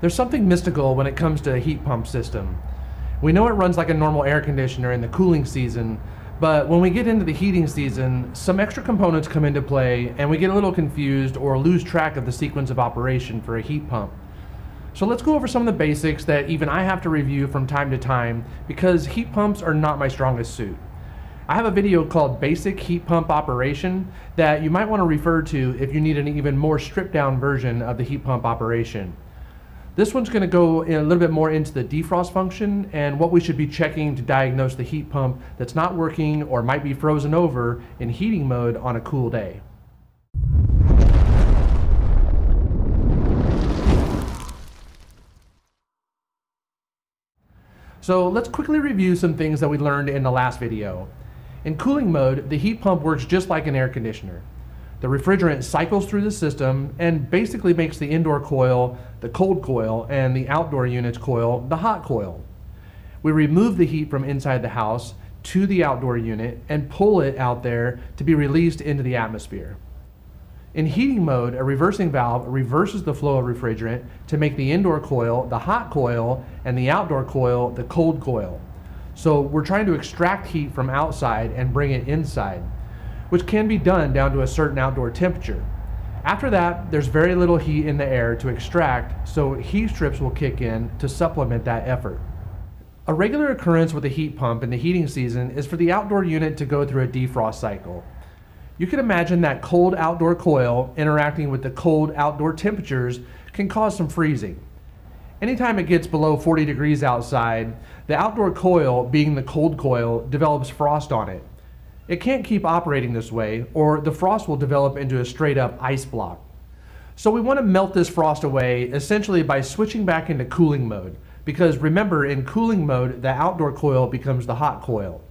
There's something mystical when it comes to a heat pump system. We know it runs like a normal air conditioner in the cooling season, but when we get into the heating season, some extra components come into play and we get a little confused or lose track of the sequence of operation for a heat pump. So let's go over some of the basics that even I have to review from time to time because heat pumps are not my strongest suit. I have a video called Basic Heat Pump Operation that you might want to refer to if you need an even more stripped down version of the heat pump operation. This one's going to go a little bit more into the defrost function and what we should be checking to diagnose the heat pump that's not working or might be frozen over in heating mode on a cool day. So let's quickly review some things that we learned in the last video. In cooling mode, the heat pump works just like an air conditioner. The refrigerant cycles through the system and basically makes the indoor coil the cold coil and the outdoor unit's coil the hot coil. We remove the heat from inside the house to the outdoor unit and pull it out there to be released into the atmosphere. In heating mode, a reversing valve reverses the flow of refrigerant to make the indoor coil the hot coil and the outdoor coil the cold coil. So we're trying to extract heat from outside and bring it inside which can be done down to a certain outdoor temperature. After that, there's very little heat in the air to extract, so heat strips will kick in to supplement that effort. A regular occurrence with a heat pump in the heating season is for the outdoor unit to go through a defrost cycle. You can imagine that cold outdoor coil interacting with the cold outdoor temperatures can cause some freezing. Anytime it gets below 40 degrees outside, the outdoor coil, being the cold coil, develops frost on it, it can't keep operating this way, or the frost will develop into a straight up ice block. So we want to melt this frost away essentially by switching back into cooling mode. Because remember, in cooling mode, the outdoor coil becomes the hot coil.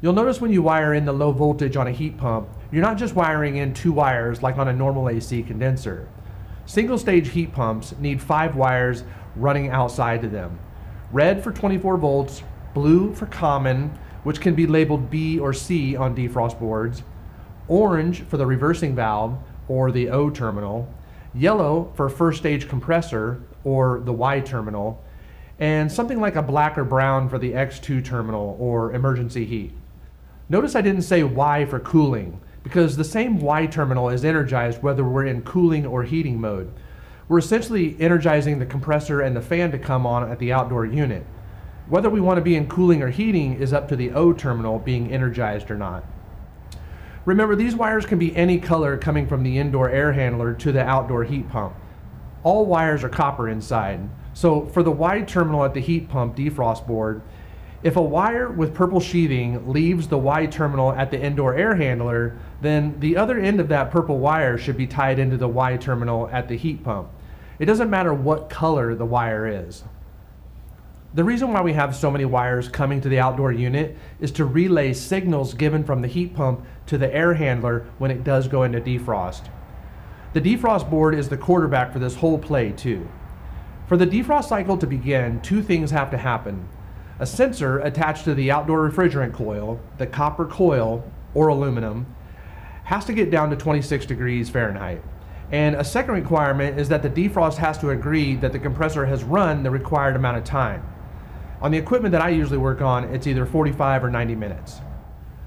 You'll notice when you wire in the low voltage on a heat pump, you're not just wiring in two wires like on a normal AC condenser. Single stage heat pumps need five wires running outside to them. Red for 24 volts, blue for common, which can be labeled B or C on defrost boards, orange for the reversing valve or the O terminal, yellow for first stage compressor or the Y terminal, and something like a black or brown for the X2 terminal or emergency heat. Notice I didn't say Y for cooling because the same Y terminal is energized whether we're in cooling or heating mode. We're essentially energizing the compressor and the fan to come on at the outdoor unit. Whether we want to be in cooling or heating is up to the O terminal being energized or not. Remember, these wires can be any color coming from the indoor air handler to the outdoor heat pump. All wires are copper inside. So for the Y terminal at the heat pump defrost board, if a wire with purple sheathing leaves the Y terminal at the indoor air handler, then the other end of that purple wire should be tied into the Y terminal at the heat pump. It doesn't matter what color the wire is. The reason why we have so many wires coming to the outdoor unit is to relay signals given from the heat pump to the air handler when it does go into defrost. The defrost board is the quarterback for this whole play too. For the defrost cycle to begin, two things have to happen. A sensor attached to the outdoor refrigerant coil, the copper coil or aluminum, has to get down to 26 degrees Fahrenheit. And a second requirement is that the defrost has to agree that the compressor has run the required amount of time. On the equipment that I usually work on, it's either 45 or 90 minutes.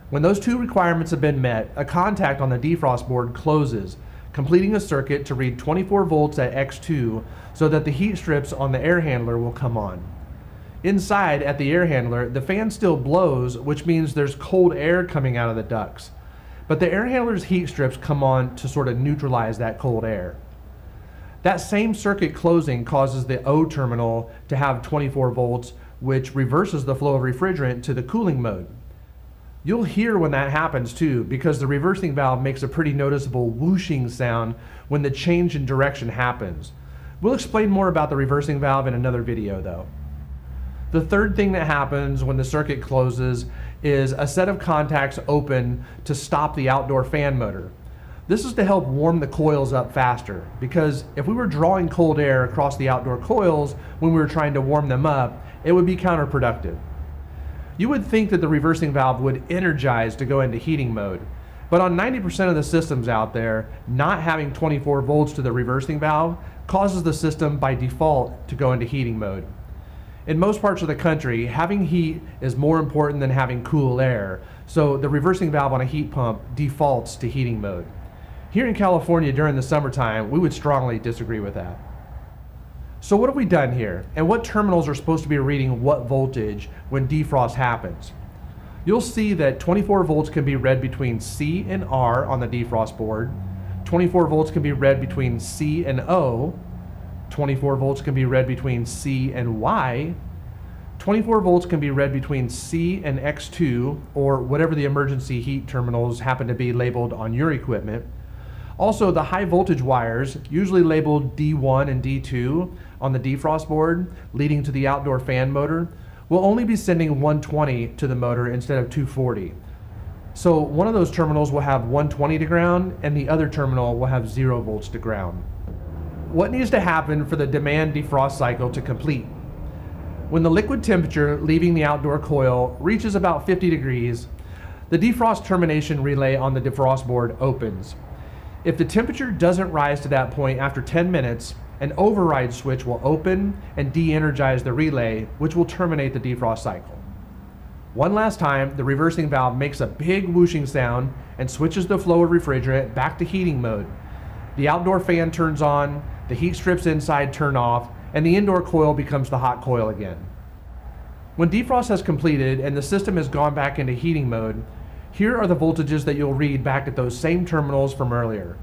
When those two requirements have been met, a contact on the defrost board closes, completing a circuit to read 24 volts at X2 so that the heat strips on the air handler will come on. Inside, at the air handler, the fan still blows, which means there's cold air coming out of the ducts. But the air handler's heat strips come on to sort of neutralize that cold air. That same circuit closing causes the O terminal to have 24 volts, which reverses the flow of refrigerant to the cooling mode. You'll hear when that happens too, because the reversing valve makes a pretty noticeable whooshing sound when the change in direction happens. We'll explain more about the reversing valve in another video though. The third thing that happens when the circuit closes is a set of contacts open to stop the outdoor fan motor. This is to help warm the coils up faster because if we were drawing cold air across the outdoor coils when we were trying to warm them up, it would be counterproductive. You would think that the reversing valve would energize to go into heating mode, But on 90% of the systems out there, not having 24 volts to the reversing valve causes the system by default to go into heating mode. In most parts of the country, having heat is more important than having cool air, so the reversing valve on a heat pump defaults to heating mode. Here in California during the summertime, we would strongly disagree with that. So what have we done here? And what terminals are supposed to be reading what voltage when defrost happens? You'll see that 24 volts can be read between C and R on the defrost board. 24 volts can be read between C and O. 24 volts can be read between C and Y. 24 volts can be read between C and X2 or whatever the emergency heat terminals happen to be labeled on your equipment. Also, the high voltage wires, usually labeled D1 and D2 on the defrost board, leading to the outdoor fan motor, will only be sending 120 to the motor instead of 240. So one of those terminals will have 120 to ground and the other terminal will have 0 volts to ground. What needs to happen for the demand defrost cycle to complete? When the liquid temperature leaving the outdoor coil reaches about 50 degrees, the defrost termination relay on the defrost board opens. If the temperature doesn't rise to that point after 10 minutes, an override switch will open and de-energize the relay, which will terminate the defrost cycle. One last time, the reversing valve makes a big whooshing sound and switches the flow of refrigerant back to heating mode. The outdoor fan turns on, the heat strips inside turn off, and the indoor coil becomes the hot coil again. When defrost has completed and the system has gone back into heating mode, here are the voltages that you'll read back at those same terminals from earlier.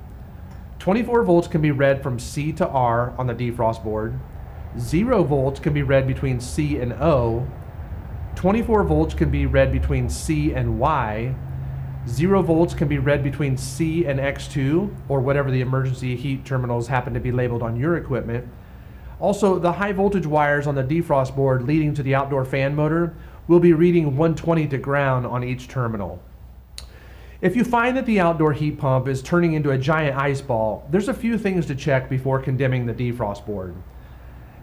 24 volts can be read from C to R on the defrost board. 0 volts can be read between C and O. 24 volts can be read between C and Y. 0 volts can be read between C and X2, or whatever the emergency heat terminals happen to be labeled on your equipment. Also, the high voltage wires on the defrost board leading to the outdoor fan motor will be reading 120 to ground on each terminal. If you find that the outdoor heat pump is turning into a giant ice ball, there's a few things to check before condemning the defrost board.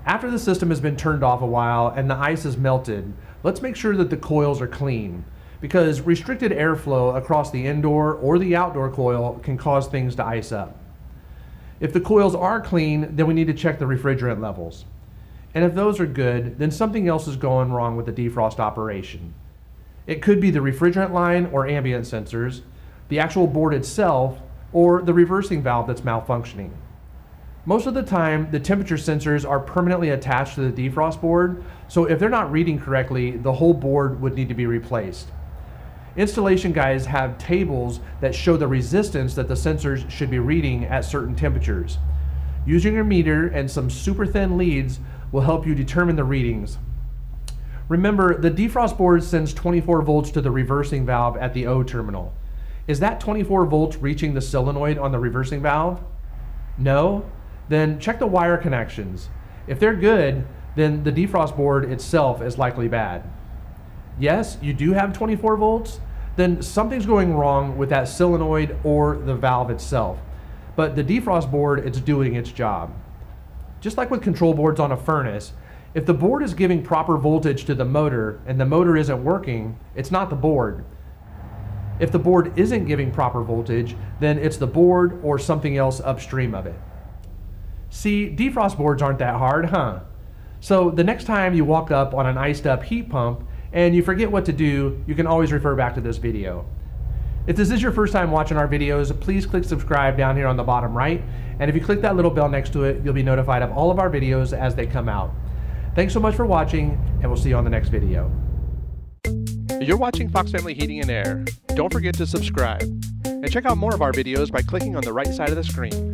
After the system has been turned off a while and the ice is melted, let's make sure that the coils are clean because restricted airflow across the indoor or the outdoor coil can cause things to ice up. If the coils are clean, then we need to check the refrigerant levels. And if those are good, then something else is going wrong with the defrost operation. It could be the refrigerant line or ambient sensors, the actual board itself, or the reversing valve that's malfunctioning. Most of the time, the temperature sensors are permanently attached to the defrost board, so if they're not reading correctly, the whole board would need to be replaced. Installation guides have tables that show the resistance that the sensors should be reading at certain temperatures. Using your meter and some super thin leads will help you determine the readings. Remember, the defrost board sends 24 volts to the reversing valve at the O terminal. Is that 24 volts reaching the solenoid on the reversing valve? No? Then check the wire connections. If they're good, then the defrost board itself is likely bad. Yes, you do have 24 volts, then something's going wrong with that solenoid or the valve itself. But the defrost board, it's doing its job. Just like with control boards on a furnace, if the board is giving proper voltage to the motor and the motor isn't working, it's not the board. If the board isn't giving proper voltage, then it's the board or something else upstream of it. See, defrost boards aren't that hard, huh? So the next time you walk up on an iced up heat pump and you forget what to do, you can always refer back to this video. If this is your first time watching our videos, please click subscribe down here on the bottom right. And if you click that little bell next to it, you'll be notified of all of our videos as they come out. Thanks so much for watching, and we'll see you on the next video. You're watching Fox Family Heating and Air. Don't forget to subscribe. And check out more of our videos by clicking on the right side of the screen.